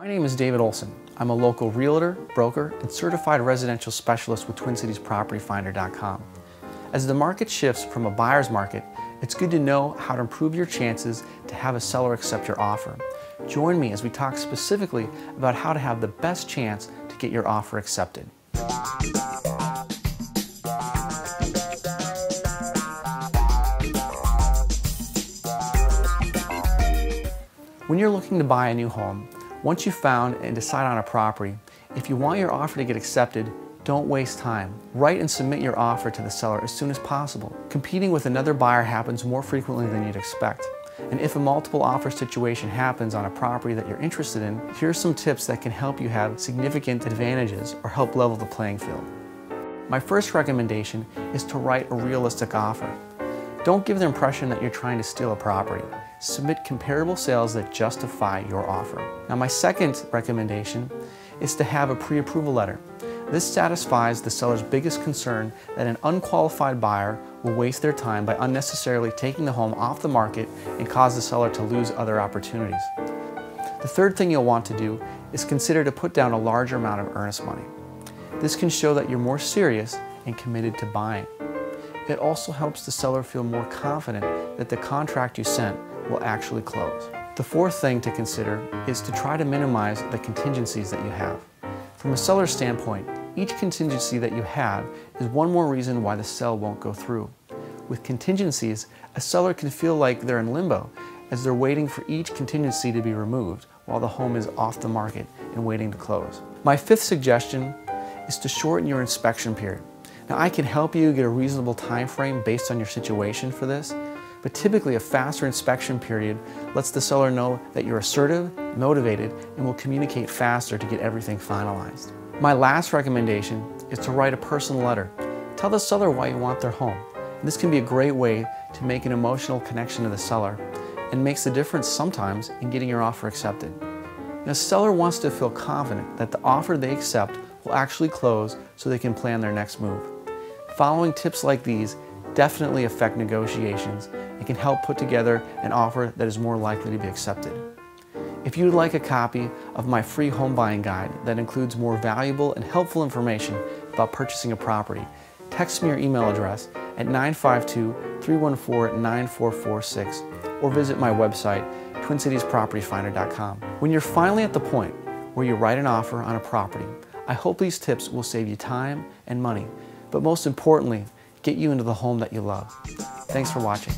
My name is David Olson. I'm a local realtor, broker, and certified residential specialist with TwinCitiesPropertyFinder.com. As the market shifts from a buyer's market, it's good to know how to improve your chances to have a seller accept your offer. Join me as we talk specifically about how to have the best chance to get your offer accepted. When you're looking to buy a new home, once you've found and decide on a property, if you want your offer to get accepted, don't waste time. Write and submit your offer to the seller as soon as possible. Competing with another buyer happens more frequently than you'd expect. And if a multiple offer situation happens on a property that you're interested in, here are some tips that can help you have significant advantages or help level the playing field. My first recommendation is to write a realistic offer. Don't give the impression that you're trying to steal a property. Submit comparable sales that justify your offer. Now my second recommendation is to have a pre-approval letter. This satisfies the seller's biggest concern that an unqualified buyer will waste their time by unnecessarily taking the home off the market and cause the seller to lose other opportunities. The third thing you'll want to do is consider to put down a larger amount of earnest money. This can show that you're more serious and committed to buying. It also helps the seller feel more confident that the contract you sent will actually close. The fourth thing to consider is to try to minimize the contingencies that you have. From a seller's standpoint, each contingency that you have is one more reason why the sale won't go through. With contingencies, a seller can feel like they're in limbo as they're waiting for each contingency to be removed while the home is off the market and waiting to close. My fifth suggestion is to shorten your inspection period. Now I can help you get a reasonable time frame based on your situation for this, but typically a faster inspection period lets the seller know that you're assertive, motivated, and will communicate faster to get everything finalized. My last recommendation is to write a personal letter. Tell the seller why you want their home. This can be a great way to make an emotional connection to the seller and makes the difference sometimes in getting your offer accepted. The seller wants to feel confident that the offer they accept will actually close so they can plan their next move. Following tips like these definitely affect negotiations and can help put together an offer that is more likely to be accepted. If you'd like a copy of my free home buying guide that includes more valuable and helpful information about purchasing a property, text me your email address at 952-314-9446 or visit my website, TwinCitiesPropertyFinder.com. When you're finally at the point where you write an offer on a property, I hope these tips will save you time and money, but most importantly, get you into the home that you love. Thanks for watching.